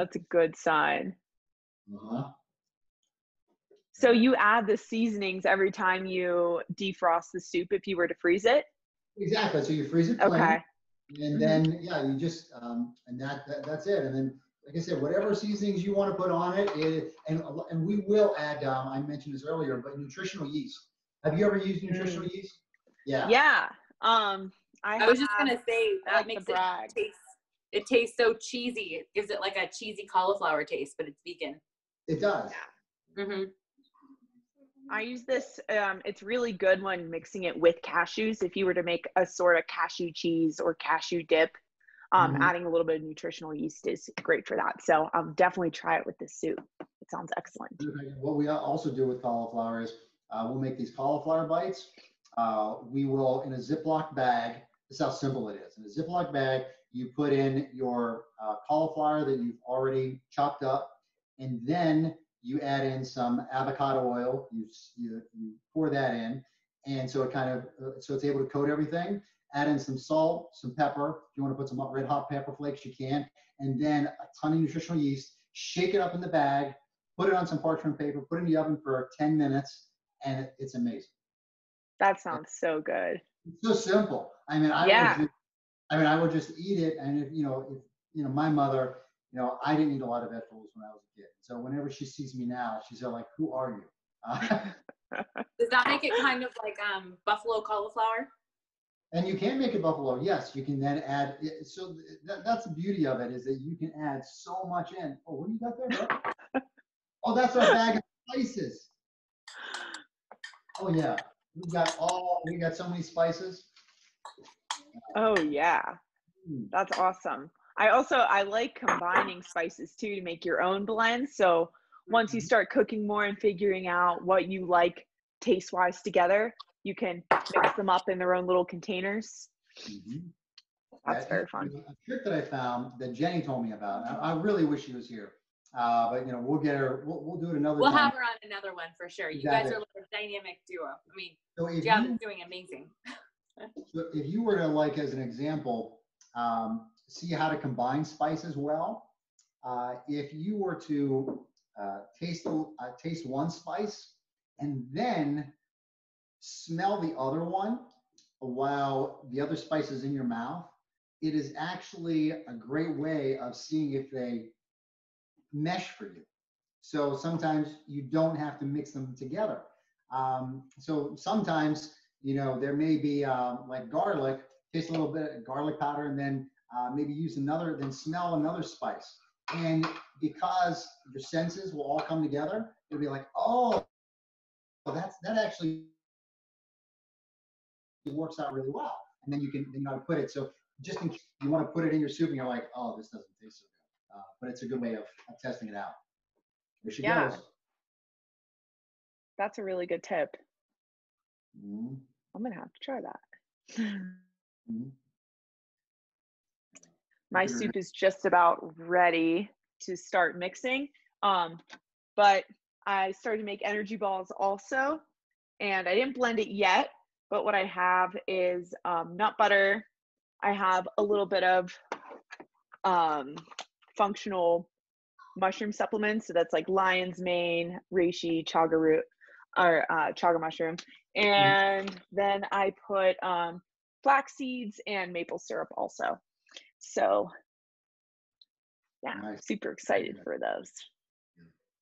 That's a good sign. Uh-huh. So you add the seasonings every time you defrost the soup if you were to freeze it? Exactly. So you freeze it plain. Okay. And Mhm. then, yeah, you just, um, and that, that, that's it. And then, like I said, whatever seasonings you want to put on it, it and, and we will add, um, I mentioned this earlier, but nutritional yeast. Have you ever used nutritional yeast? Yeah. Yeah. Um I, I was just gonna say that makes the it taste. It tastes so cheesy. It gives it like a cheesy cauliflower taste, but it's vegan. It does. Yeah. Mm-hmm. I use this. Um, it's really good when mixing it with cashews. If you were to make a sort of cashew cheese or cashew dip, um, Mhm. adding a little bit of nutritional yeast is great for that. So um, definitely try it with this soup. It sounds excellent. What we also do with cauliflower is uh, we'll make these cauliflower bites. Uh, we will, in a Ziploc bag, this is how simple it is. In a Ziploc bag, you put in your uh, cauliflower that you've already chopped up, and then you add in some avocado oil. You, you, you pour that in, and so it kind of, uh, so it's able to coat everything. Add in some salt, some pepper. If you want to put some red hot pepper flakes, you can. And then a ton of nutritional yeast. Shake it up in the bag, put it on some parchment paper, put it in the oven for 10 minutes, and it, it's amazing. That sounds so good. It's so simple. I mean, I Yeah. would I mean, I would just eat it, and if you know, if you know, my mother, you know, I didn't eat a lot of vegetables when I was a kid. So whenever she sees me now, she's like, "Who are you?" Uh, Does that make it kind of like um, buffalo cauliflower? and you can make it buffalo. Yes, you can then add. it- So th- that, that's the beauty of it is that you can add so much in. Oh, what do you got there? bro? oh, that's our bag of spices. Oh yeah, we got all. We got so many spices. Oh yeah, Mm. that's awesome. I also I like combining spices too to make your own blend. So once you Mhm. start cooking more and figuring out what you like taste wise together, you can mix them up in their own little containers. Mhm. That's Yeah, very and fun. A trick that I found that Jenny told me about. I, I really wish she was here, uh, but you know we'll get her. We'll, we'll do it another We'll time. have her on another one for sure. You guys are like a dynamic duo. I mean, so if Gianna's you, doing amazing. so if you were to like, as an example, um, see how to combine spices well. Uh, if you were to uh, taste uh, taste one spice and then smell the other one while the other spice is in your mouth, it is actually a great way of seeing if they mesh for you. So sometimes you don't have to mix them together. Um, so sometimes, you know, there may be um, like garlic, taste a little bit of garlic powder, and then uh, maybe use another, then smell another spice. And because your senses will all come together, it'll be like, oh, well, that's that actually works out really well. And then you can then you know how to put it. So just in case you want to put it in your soup and you're like, oh, this doesn't taste so good. Uh, but it's a good way of, of testing it out. There she Yeah. goes. That's a really good tip. Mhm, I'm gonna have to try that. mhm. My soup is just about ready to start mixing. Um, but I started to make energy balls also, and I didn't blend it yet. But what I have is um, nut butter. I have a little bit of um, functional mushroom supplements. So that's like lion's mane, reishi, chaga root, or uh, chaga mushroom. And then I put um, flax seeds and maple syrup also. So yeah, Nice. super excited for those.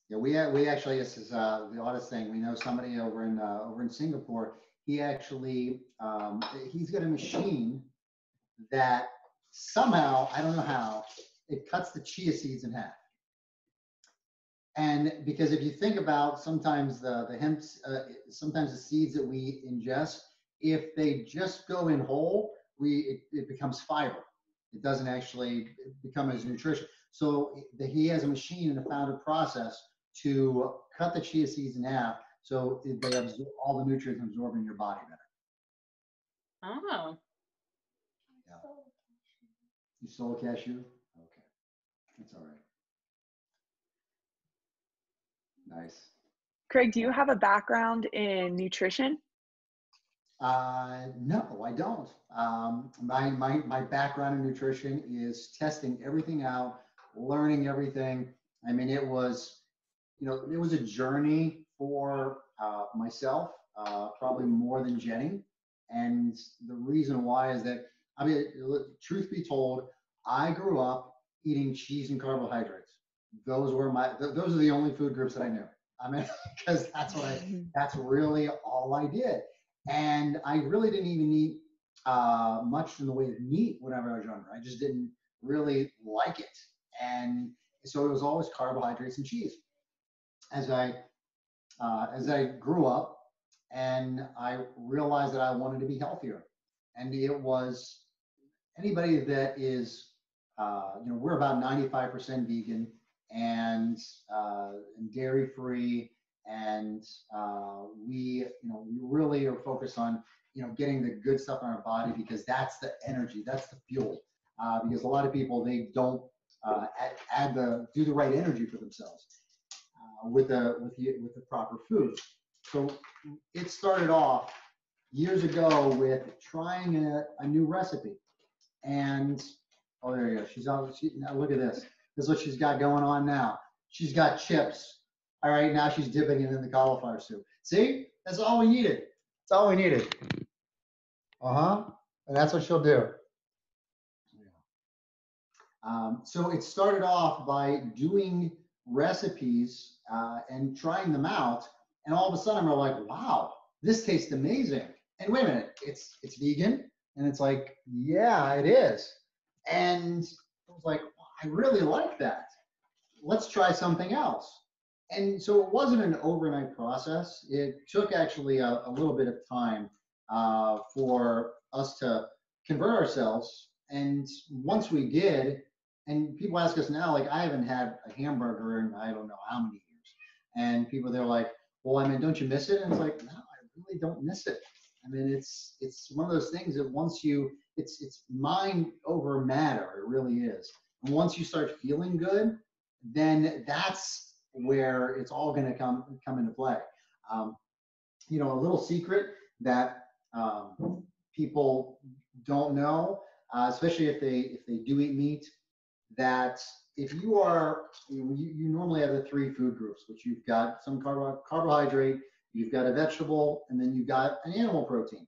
Yeah, we, we actually, this is, uh, the oddest thing, we know somebody over in, uh, over in Singapore, he actually, um, he's got a machine that somehow, I don't know how, it cuts the chia seeds in half. And because if you think about sometimes the, the hemp, uh, sometimes the seeds that we ingest, if they just go in whole, we, it, it becomes fiber. It doesn't actually become as nutrition. So the, he has a machine and a founded process to cut the chia seeds in half so they absorb all the nutrients absorbed in your body better. Oh. Yeah. You stole a cashew? Okay. That's all right. Nice. Craig, do you have a background in nutrition? Uh, no, I don't. Um, my, my, my background in nutrition is testing everything out, learning everything. I mean, it was, you know, it was a journey for uh, myself, uh, probably more than Jenny. And the reason why is that, I mean, truth be told, I grew up eating cheese and carbohydrates. Those were my, th- those are the only food groups that I knew. I mean, because that's what I, that's really all I did. And I really didn't even eat uh, much in the way of meat whenever I was younger. I just didn't really like it. And so it was always carbohydrates and cheese. As I uh, as I grew up, and I realized that I wanted to be healthier, and it was anybody that is, uh, you know, we're about 95% vegan and uh, and dairy free, and uh, we, you know, we really are focused on, you know, getting the good stuff in our body because that's the energy, that's the fuel. Uh, because a lot of people they don't uh, add, add the do the right energy for themselves uh, with the with the with the proper food. So it started off years ago with trying a, a new recipe, and oh there you go. She's on. She, now look at this. Is what she's got going on now. She's got chips. All right, now she's dipping it in the cauliflower soup. See, that's all we needed. That's all we needed. Uh huh. And that's what she'll do. Um, so it started off by doing recipes uh, and trying them out, and all of a sudden we're like, wow, this tastes amazing. And wait a minute, it's it's vegan, and it's like, yeah, it is. And I was like, I really like that. Let's try something else. And so it wasn't an overnight process. It took actually a, a little bit of time uh, for us to convert ourselves. And once we did, and people ask us now, like, I haven't had a hamburger in I don't know how many years. And people, they're like, well, I mean, don't you miss it? And it's like, no, I really don't miss it. I mean, it's it's one of those things that once you, it's it's mind over matter. It really is. Once you start feeling good, then that's where it's all going to come come into play. Um, you know, a little secret that um, people don't know, uh, especially if they if they do eat meat, that if you are you, you normally have the three food groups, which you've got some carbo- carbohydrate, you've got a vegetable, and then you've got an animal protein.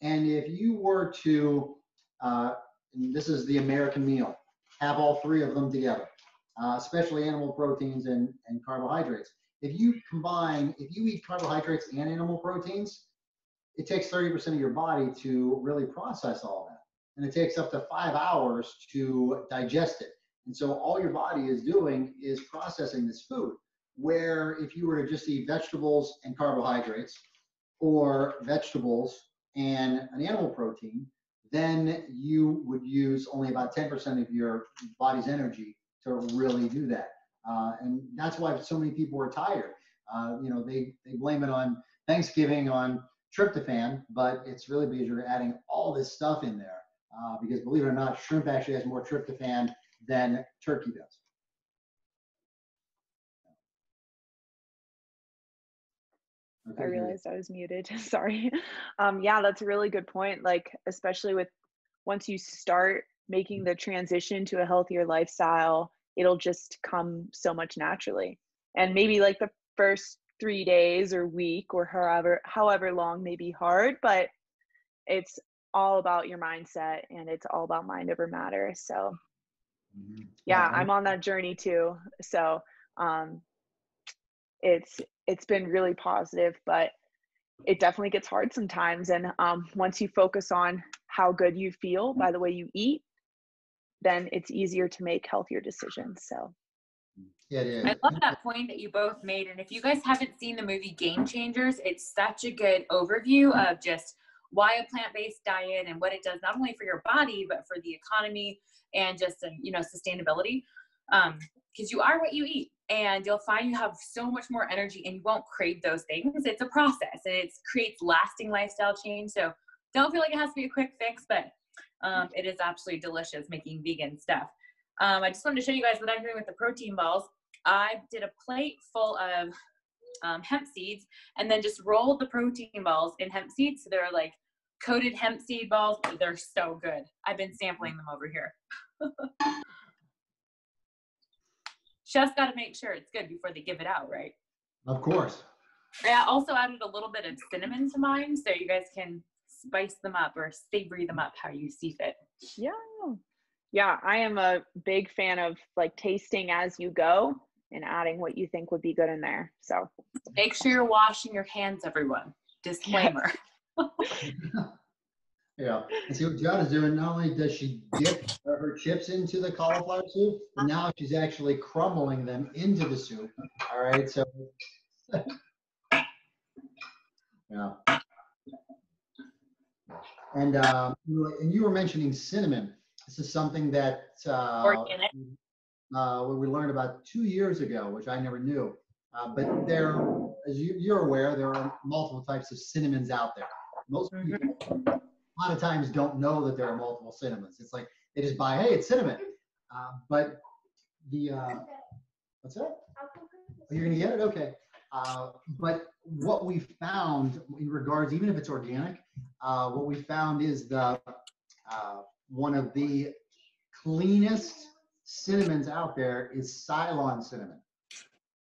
And if you were to, uh, this is the American meal, have all three of them together, uh, especially animal proteins and, and carbohydrates. If you combine, if you eat carbohydrates and animal proteins, it takes 30% of your body to really process all that. And it takes up to five hours to digest it. And so all your body is doing is processing this food. Where if you were to just eat vegetables and carbohydrates, or vegetables and an animal protein, then you would use only about 10% of your body's energy to really do that. Uh, and that's why so many people are tired. Uh, you know, they, they blame it on Thanksgiving on tryptophan, but it's really because you're adding all this stuff in there. Uh, because believe it or not, shrimp actually has more tryptophan than turkey does. I realized I was muted. Sorry. Um, yeah, that's a really good point. Like, especially with once you start making the transition to a healthier lifestyle, it'll just come so much naturally. And maybe like the first three days or week or however however long may be hard, but it's all about your mindset and it's all about mind over matter. So Mhm. yeah, Yeah, I'm on that journey too. So um it's it's been really positive, but it definitely gets hard sometimes. And um once you focus on how good you feel by the way you eat, then it's easier to make healthier decisions. So Yeah, it is. I love that point that you both made. And if you guys haven't seen the movie Game Changers, it's such a good overview of just why a plant-based diet and what it does not only for your body but for the economy and just um, you know sustainability. Because you are what you eat, and you'll find you have so much more energy, and you won't crave those things. It's a process, and it creates lasting lifestyle change. So don't feel like it has to be a quick fix, but um, it is absolutely delicious making vegan stuff. Um, I just wanted to show you guys what I'm doing with the protein balls. I did a plate full of um, hemp seeds and then just rolled the protein balls in hemp seeds. So they're like coated hemp seed balls. They're so good. I've been sampling them over here. Chef's got to make sure it's good before they give it out, right? Of course. I also added a little bit of cinnamon to mine so you guys can spice them up or savory them up how you see fit. yeah. Yeah, I am a big fan of like tasting as you go and adding what you think would be good in there. So Make sure you're washing your hands, everyone. Disclaimer. Yeah. And see what John is doing, not only does she dip her chips into the cauliflower soup, but now she's actually crumbling them into the soup. All right. So, yeah. And, um, you were- and you were mentioning cinnamon. This is something that uh, uh, we learned about two years ago, which I never knew. Uh, but there, as you, you're aware, there are multiple types of cinnamons out there. Most people, a lot of times, don't know that there are multiple cinnamons. It's like they just buy, hey, it's cinnamon. Uh, but the uh, what's that? Oh, you're gonna get it, okay. Uh, but what we found in regards, even if it's organic, uh, what we found is the uh, one of the cleanest cinnamons out there is Ceylon cinnamon.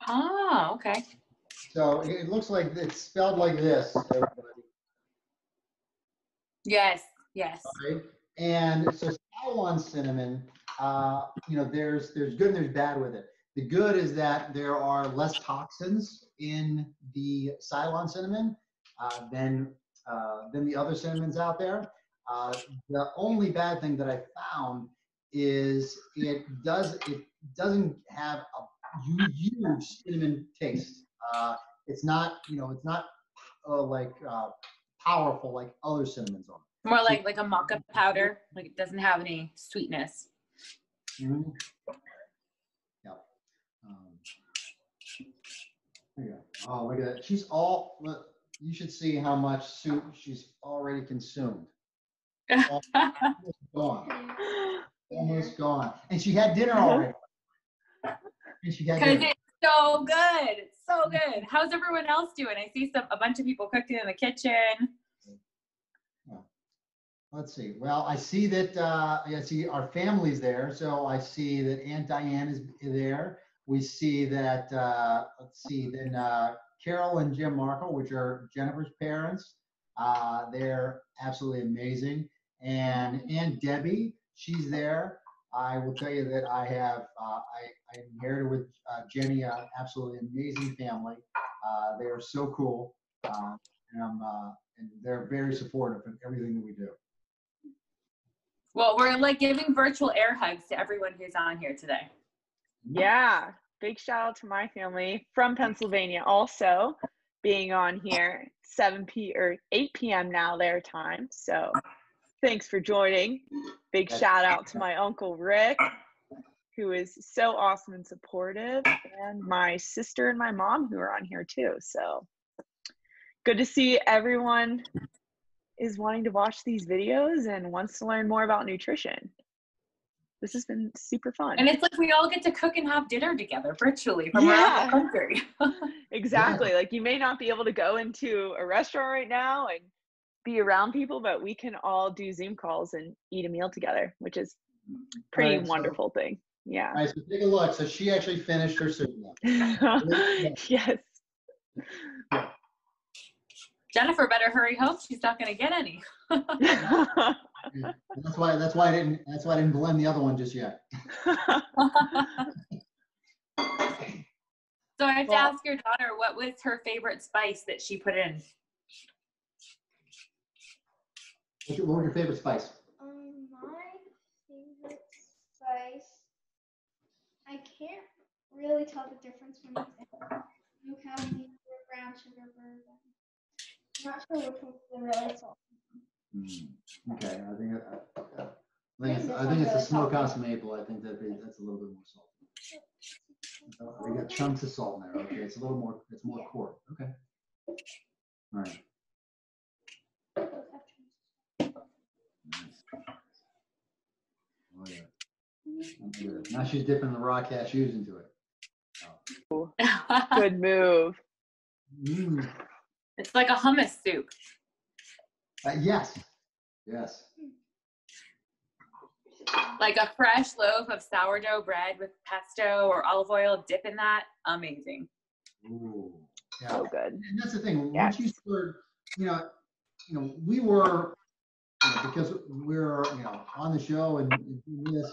Oh, okay. So it it looks like it's spelled like this, everybody. Yes, yes. Right? And so Ceylon cinnamon, uh, you know, there's there's good and there's bad with it. The good is that there are less toxins in the Ceylon cinnamon uh, than uh, than the other cinnamons out there. Uh, the only bad thing that I found is it does it doesn't have a huge cinnamon taste. Uh, it's not you know it's not uh, like uh, powerful like other cinnamons are. More like like a maca powder. Like it doesn't have any sweetness. Mhm. Yep. Um, there you go. Oh, look at that. She's all, look, you should see how much soup she's already consumed. Almost gone. Almost gone. And she had dinner already. And she had dinner. So good. It's so good. How's everyone else doing? I see some a bunch of people cooking in the kitchen. Let's see. Well, I see that, uh, I see our family's there. So I see that Aunt Diane is there. We see that, uh, let's see, then uh, Carol and Jim Markle, which are Jennifer's parents. Uh, they're absolutely amazing. And Aunt Debbie, she's there. I will tell you that I have, uh, I, I inherited with uh, Jenny an absolutely amazing family. Uh, they are so cool. Uh, and, I'm, uh, and they're very supportive in everything that we do. Well, we're like giving virtual air hugs to everyone who's on here today. Yeah, big shout out to my family from Pennsylvania also being on here 7 p or 8 p.m. now their time. So thanks for joining. Big shout out to my uncle Rick who is so awesome and supportive and my sister and my mom who are on here too. So good to see everyone is wanting to watch these videos and wants to learn more about nutrition. This has been super fun. And it's like we all get to cook and have dinner together virtually from around the country. Exactly. Like you may not be able to go into a restaurant right now and be around people, but we can all do Zoom calls and eat a meal together, which is pretty Right, so- wonderful thing. Yeah. All right, so take a look. So she actually finished her soup now. yes. Jennifer better hurry home. She's not going to get any. That's why, that's why I didn't, that's why I didn't blend the other one just yet. so I have to ask your daughter what was her favorite spice that she put in. What's your- What was your favorite spice? Um, my favorite spice. I can't really tell the difference when. You have the brown sugar bourbon. I'm not sure which one's the really salty. Hmm, Okay, I think, uh, I think it's, I think it's the smokehouse maple. I think that that's a little bit more salt. We got chunks of salt in there. Okay, it's a little more, it's more Yeah. core. Okay. All right. Those have chunks. Nice. Oh, yeah. Good. Now she's dipping the raw cashews into it. Good move. Mm, it's like a hummus soup. uh, yes, yes. Like a fresh loaf of sourdough bread with pesto or olive oil, dip in that. Amazing. Ooh, yeah. So good. And that's the thing. Yes. Once you start, you know, you know, we were you know, because we're you know on the show and, and doing this,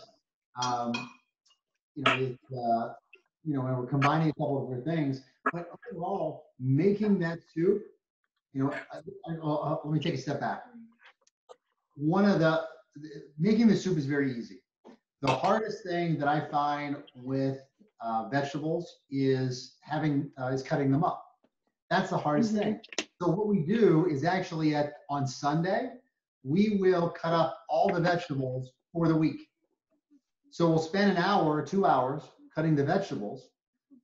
um, you know, it, uh, you know, and we're combining a couple of different things. But overall, making that soup, you know, I, I, uh, let me take a step back. One of the making the soup is very easy. The hardest thing that I find with uh, vegetables is having uh, is cutting them up. That's the hardest thing. So what we do is actually at on Sunday, we will cut up all the vegetables for the week. So we'll spend an hour or two hours cutting the vegetables,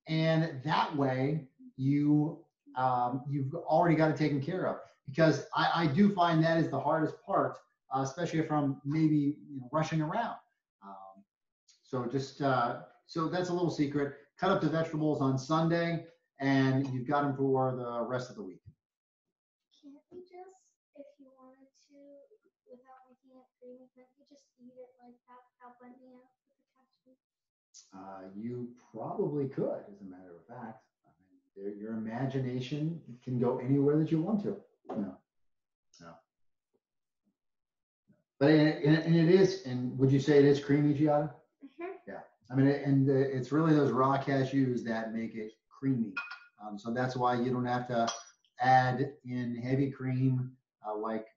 and that way you um, you've already got it taken care of. Because I, I do find that is the hardest part, uh, especially I'm maybe you know, rushing around. Um, so just uh, so that's a little secret. Cut up the vegetables on Sunday, and you've got them for the rest of the week. Can't you just, if you wanted to, without making it creamy, you just eat it like that without blending it with the cashew? Uh, you probably could, as a matter of fact. I mean, your, your imagination can go anywhere that you want to. Know. No. But it, and it is, and would you say it is creamy, Giada? Mm-hmm. I mean, and it's really those raw cashews that make it creamy. Um, so that's why you don't have to add in heavy cream uh, like you know the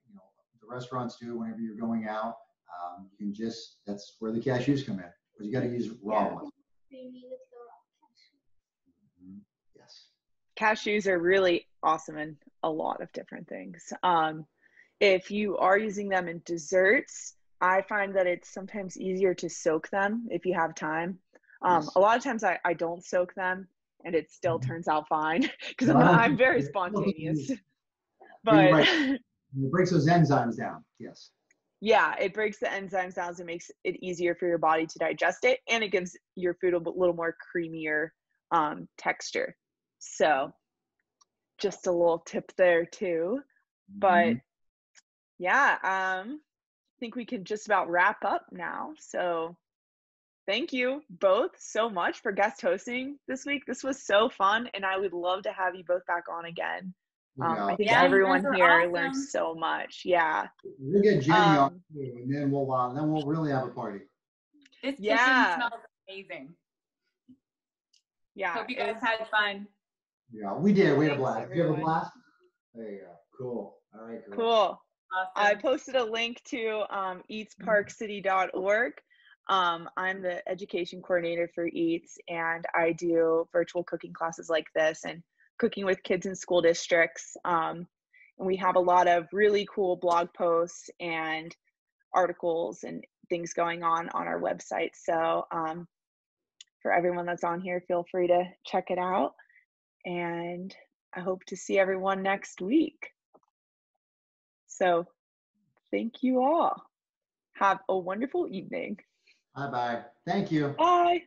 restaurants do whenever you're going out. Um, you can just that's where the cashews come in because you got to use raw Yeah. ones. Creamy with the raw cashew. Mhm. Yes. Cashews are really awesome in a lot of different things. Um, if you are using them in desserts, I find that it's sometimes easier to soak them if you have time. Um, Yes. A lot of times I, I don't soak them and it still Mhm. turns out fine because I'm, I'm very yeah. spontaneous. You're But right. It breaks those enzymes down. Yes. yeah, it breaks the enzymes down, so it makes it easier for your body to digest it, and it gives your food a little more creamier um, texture. So, just a little tip there too. But Mhm. yeah, um, I think we can just about wrap up now. So, thank you both so much for guest hosting this week. This was so fun, and I would love to have you both back on again. Um, Yeah. I think Yeah, everyone here awesome. learned so much. Yeah. We'll get Jenny on Um, too, and then we'll uh, then we'll really have a party. This kitchen Yeah. smells amazing. Yeah. Hope you guys was- had fun. Yeah, we did. We had a Thanks, blast. Did you have a blast? There you go. Cool. All right. Cool. Cool. I posted a link to um, eatsparkcity.org. Um, I'm the education coordinator for Eats, and I do virtual cooking classes like this and cooking with kids in school districts. Um, and we have a lot of really cool blog posts and articles and things going on on our website. So um, for everyone that's on here, feel free to check it out. And I hope to see everyone next week. So thank you all. Have a wonderful evening. Bye bye. Thank you. Bye.